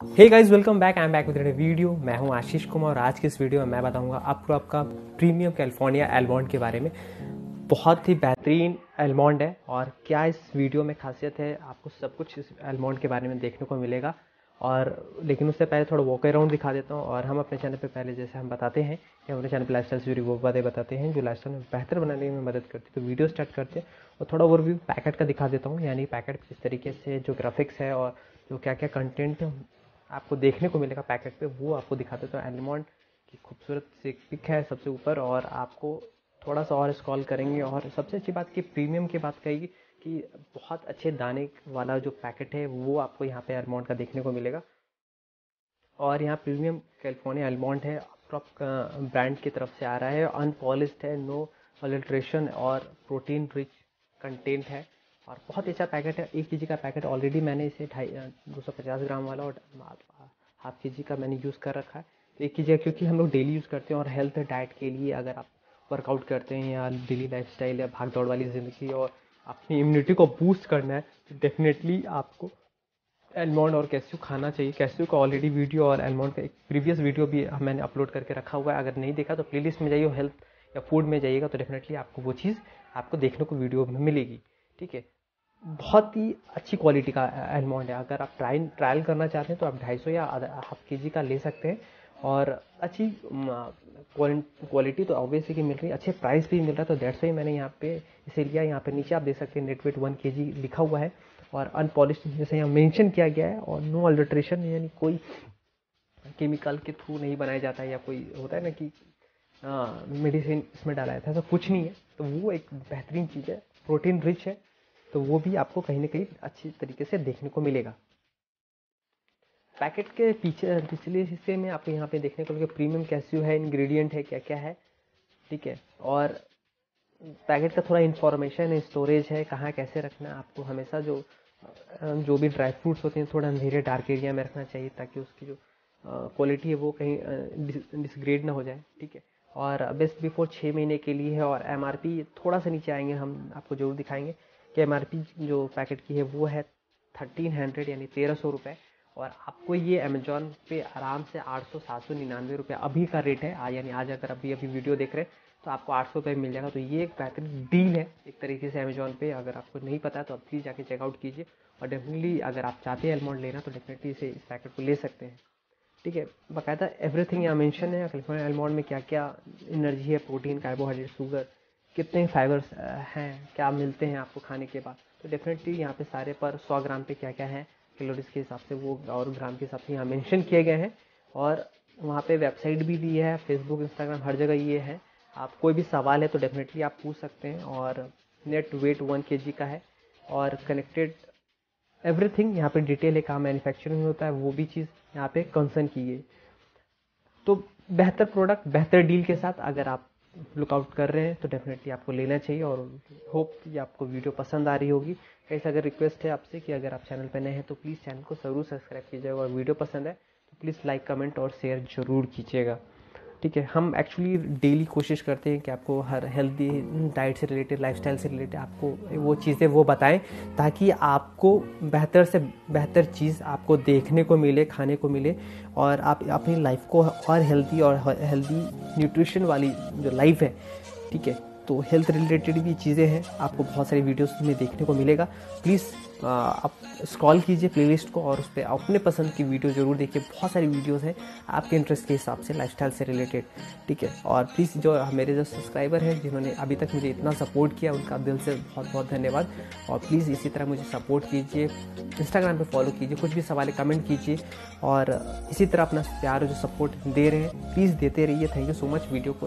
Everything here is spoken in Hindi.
Hey guys welcome back I am back with video मैं हूँ आशीष कुमार और आज की इस वीडियो में मैं बताऊँगा आपको आपका प्रीमियम कैलिफ़ोर्निया एलमॉन्ड के बारे में। बहुत ही बेहतरीन एलमॉन्ड है और क्या इस वीडियो में खासियत है, आपको सब कुछ इस एलमॉन्ड के बारे में देखने को मिलेगा। और लेकिन उससे पहले थोड़ा वॉक अराउंड दिखा देता हूँ और हम अपने चैनल पे पहले जैसे हम बताते हैं कि अपने चैनल पर लाइफ स्टाइल से वो बातें बताते हैं जो लाइफ में बेहतर बनाने में मदद करती है। तो वीडियो स्टार्ट करते हैं और थोड़ा ओवरव्यू पैकेट का दिखा देता हूँ, यानी पैकेट किस तरीके से, जो ग्राफिक्स है और जो क्या क्या कंटेंट आपको देखने को मिलेगा पैकेट पे, वो आपको दिखाते तो एनिमॉन्ड की खूबसूरत सी पिक है सबसे ऊपर, और आपको थोड़ा सा और स्क्रॉल करेंगे। और सबसे अच्छी बात की प्रीमियम की बात कही कि बहुत अच्छे दाने वाला जो पैकेट है, वो आपको यहाँ पे एलमॉन्ड का देखने को मिलेगा। और यहाँ प्रीमियम कैलिफ़ोर्निया एलमॉन्ड है प्रॉप ब्रांड की तरफ़ से आ रहा है। अनपॉलिस्ड है नो अल्ट्रेशन और प्रोटीन रिच कंटेंट है। और बहुत ही अच्छा पैकेट है। एक के का पैकेट ऑलरेडी मैंने इसे ढाई दो सौ पचास ग्राम वाला और हाफ़ के जी का मैंने यूज़ कर रखा है। तो एक के जी क्योंकि हम लोग डेली यूज़ करते हैं और हेल्थ डाइट के लिए अगर आप वर्कआउट करते हैं या डेली लाइफ या भाग दौड़ वाली ज़िंदगी और अपनी इम्यूनिटी को बूस्ट करना है तो डेफिनेटली आपको एलमॉन्ड और कैस्यू खाना चाहिए। कैस्यू का ऑलरेडी वीडियो और एलमॉन्ड का एक प्रीवियस वीडियो भी मैंने अपलोड करके रखा हुआ है। अगर नहीं देखा तो प्लेलिस्ट में जाइए हेल्थ या फ़ूड में जाइएगा तो डेफिनेटली आपको वो चीज़ आपको देखने को वीडियो में मिलेगी। ठीक है? बहुत ही अच्छी क्वालिटी का एलमॉन्ड है। अगर आप ट्राई ट्रायल करना चाहते हैं तो आप ढाई सौ या हाफ़ के जी का ले सकते हैं। और अच्छी क्वालिटी तो ऑब्वियसली की मिल रही है। अच्छे प्राइस भी मिल रहा है तो डेढ़ सौ ही मैंने यहाँ पे इसे लिया। यहाँ पे नीचे आप देख सकते हैं नेट वेट वन के जी लिखा हुआ है। और अनपॉलिश जैसे यहाँ मेंशन किया गया है, और नो अल्ट्रेशन यानी कोई केमिकल के थ्रू नहीं बनाया जाता है, या कोई होता है ना कि मेडिसिन इसमें डाला जाता है तो कुछ नहीं है। तो वो एक बेहतरीन चीज़ है प्रोटीन रिच है। तो वो भी आपको कहीं ना कहीं अच्छी तरीके से देखने को मिलेगा। पैकेट के पीछे, पिछले हिस्से में आपको यहाँ पे देखने को मिलेगा प्रीमियम कैस्यू है इंग्रेडिएंट है क्या क्या है, ठीक है? और पैकेट का थोड़ा इन्फॉर्मेशन है स्टोरेज है, कहाँ कैसे रखना आपको हमेशा जो जो भी ड्राई फ्रूट्स होते हैं, थोड़ा अंधेरे डार्क एरिया में रखना चाहिए ताकि उसकी जो क्वालिटी है वो कहीं डिसग्रेड ना हो जाए, ठीक है? और बेस्ट बिफोर छः महीने के लिए है और एमआरपी थोड़ा सा नीचे आएँगे, हम आपको ज़रूर दिखाएँगे। कि एम जो पैकेट की है, वो है थर्टीन हंड्रेड यानी तेरह सौ रुपये और आपको ये अमेजोन पे आराम से आठ सौ सात सौ निन्यानवे रुपये अभी का रेट है। यानी आज अगर अभी अभी वीडियो देख रहे हैं तो आपको आठ सौ रुपये मिल जाएगा। तो ये एक बेहतरीन डील है एक तरीके से अमेजोन पे। अगर आपको नहीं पता है तो आप प्लीज़ जाके चेकआउट कीजिए। और डेफिनेटली अगर आप चाहते हैं एलमोंड लेना तो डेफिनेटली इसे इस पैकेट को ले सकते हैं। ठीक है, बाकायदा एवरीथिंग यहाँ मेंशन है। कैलिफ़ोर्निया एलमोंड में क्या क्या एनर्जी है? प्रोटीन कार्बोहाइड्रेट शुगर कितने फाइबर्स हैं, क्या मिलते हैं आपको खाने के बाद? तो डेफिनेटली यहाँ पे सारे पर सौ ग्राम पे क्या क्या है कैलोरीज के हिसाब से वो और ग्राम के हिसाब से यहाँ मेंशन किए गए हैं। और वहाँ पे वेबसाइट भी दी है फेसबुक इंस्टाग्राम हर जगह ये है। आप कोई भी सवाल है तो डेफिनेटली आप पूछ सकते हैं और नेट वेट वन के का है। और कनेक्टेड एवरीथिंग यहाँ पे डिटेल है कहाँ मैन्युफैक्चरिंग होता है, वो भी चीज़ यहाँ पे कंसर्न की है। तो बेहतर प्रोडक्ट बेहतर डील के साथ अगर आप लुकआउट कर रहे हैं तो डेफिनेटली आपको लेना चाहिए और होप ये आपको वीडियो पसंद आ रही होगी। कैसे अगर रिक्वेस्ट है आपसे कि अगर आप चैनल पर नए हैं तो प्लीज़ चैनल को ज़रूर सब्सक्राइब कीजिएगा। और वीडियो पसंद है तो प्लीज़ लाइक कमेंट और शेयर ज़रूर कीजिएगा। ठीक है, हम एक्चुअली डेली कोशिश करते हैं कि आपको हर हेल्दी डाइट से रिलेटेड लाइफस्टाइल से रिलेटेड आपको वो चीज़ें वो बताएँ, ताकि आपको बेहतर से बेहतर चीज़ आपको देखने को मिले, खाने को मिले, और आप अपनी लाइफ को और हेल्दी और हेल्दी न्यूट्रिशन वाली जो लाइफ है, ठीक है तो हेल्थ रिलेटेड भी चीज़ें हैं, आपको बहुत सारी वीडियोस में देखने को मिलेगा। प्लीज़ आप स्क्रॉल कीजिए प्लेलिस्ट को और उस पर अपने पसंद की वीडियो ज़रूर देखिए। बहुत सारी वीडियोस हैं आपके इंटरेस्ट के हिसाब से लाइफस्टाइल से रिलेटेड ठीक है? और प्लीज़ जो मेरे जो सब्सक्राइबर हैं, जिन्होंने अभी तक मुझे इतना सपोर्ट किया, उनका दिल से बहुत बहुत धन्यवाद। और प्लीज़ इसी तरह मुझे सपोर्ट कीजिए। इंस्टाग्राम पर फॉलो कीजिए, कुछ भी सवाल कमेंट कीजिए। और इसी तरह अपना प्यार जो सपोर्ट दे रहे हैं प्लीज़ देते रहिए। Thank you so much video को